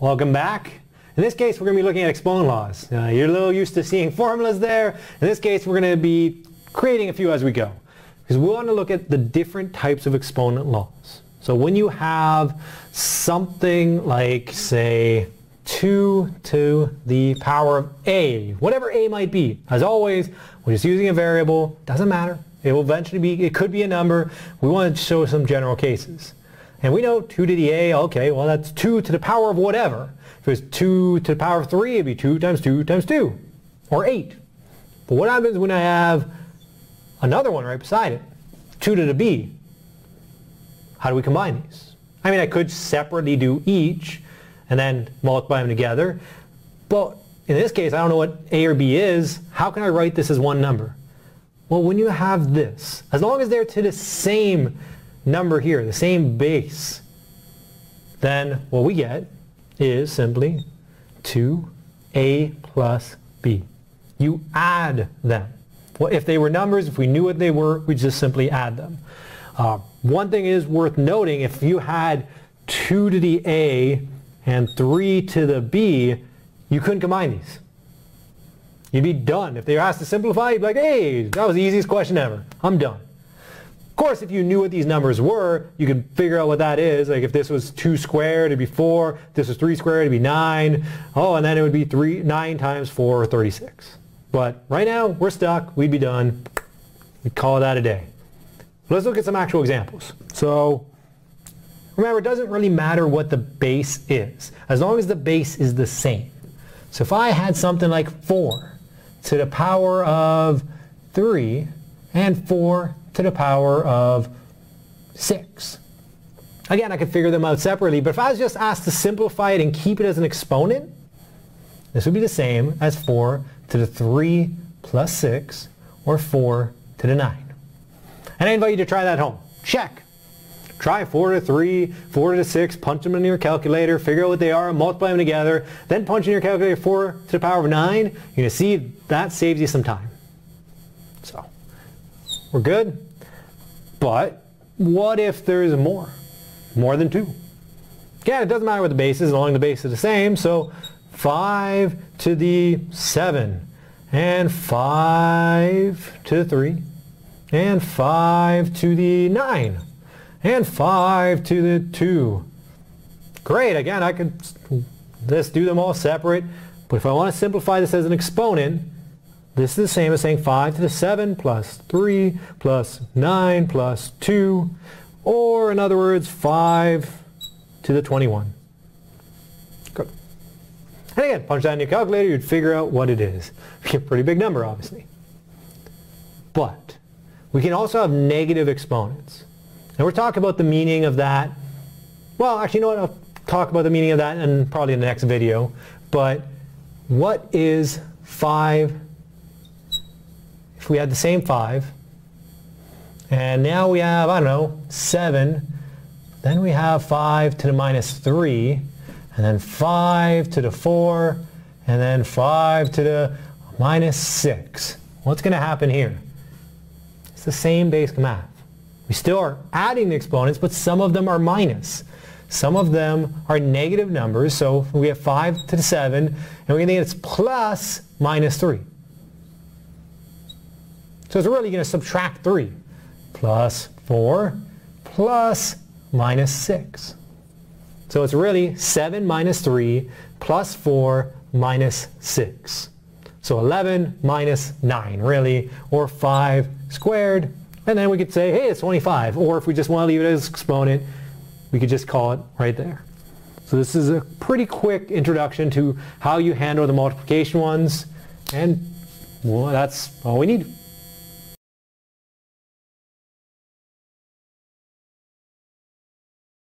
Welcome back. In this case, we're going to be looking at exponent laws. Uh, you're a little used to seeing formulas there. In this case, we're going to be creating a few as we go. Because we want to look at the different types of exponent laws. So when you have something like, say, 2 to the power of a, whatever a might be, as always, we're just using a variable, doesn't matter. It will eventually be, it could be a number. We want to show some general cases. And we know 2 to the a, okay, well that's 2 to the power of whatever. If it was 2 to the power of 3, it'd be 2 times 2 times 2, or 8. But what happens when I have another one right beside it? 2 to the b. How do we combine these? I mean, I could separately do each and then multiply them together. But in this case, I don't know what a or b is. How can I write this as one number? Well, when you have this, as long as they're to the same number here, the same base, then what we get is simply 2a plus b. You add them. Well, if they were numbers, if we knew what they were, we just simply add them. Uh, one thing is worth noting, if you had 2 to the a and 3 to the b, you couldn't combine these. You'd be done. If they were asked to simplify, you'd be like, hey, that was the easiest question ever. I'm done. Of course, if you knew what these numbers were, you could figure out what that is. Like if this was 2 squared, it'd be 4. If this was 3 squared, it'd be 9. Oh, and then it would be 3, 9 times 4, or 36. But right now, we're stuck. We'd be done. We'd call that a day. Let's look at some actual examples. So remember, it doesn't really matter what the base is, as long as the base is the same. So if I had something like 4 to the power of 3 and 4 to the power of 6. Again, I could figure them out separately, but if I was just asked to simplify it and keep it as an exponent, this would be the same as 4 to the 3 plus 6, or 4 to the 9. And I invite you to try that at home. Check. Try 4 to 3, 4 to 6, punch them in your calculator, figure out what they are, multiply them together, then punch in your calculator 4 to the power of 9. You're going to see that saves you some time. So, we're good. But what if there's more? More than 2? Again, it doesn't matter what the base is, as long as the base is the same. So 5 to the 7, and 5 to the 3, and 5 to the 9, and 5 to the 2. Great, again, I could just do them all separate, but if I want to simplify this as an exponent, this is the same as saying 5 to the 7 plus 3 plus 9 plus 2, or in other words, 5 to the 21. Good. And again, punch that in your calculator, you'd figure out what it is. A pretty big number, obviously. But we can also have negative exponents. And we're talking about the meaning of that. Well, actually, you know what? I'll talk about the meaning of that in probably in the next video. But what is 5 we had the same 5 and now we have, I don't know, 7 then we have 5 to the minus 3 and then 5 to the 4 and then 5 to the minus 6. What's going to happen here? It's the same basic math. We still are adding the exponents, but some of them are minus. Some of them are negative numbers, so we have 5 to the 7, and we're going to think it's plus minus 3. So it's really going to subtract 3. Plus 4 plus minus 6. So it's really 7 minus 3 plus 4 minus 6. So 11 minus 9, really, or 5 squared. And then we could say, hey, it's 25. Or if we just want to leave it as exponent, we could just call it right there. So this is a pretty quick introduction to how you handle the multiplication ones. And well, that's all we need.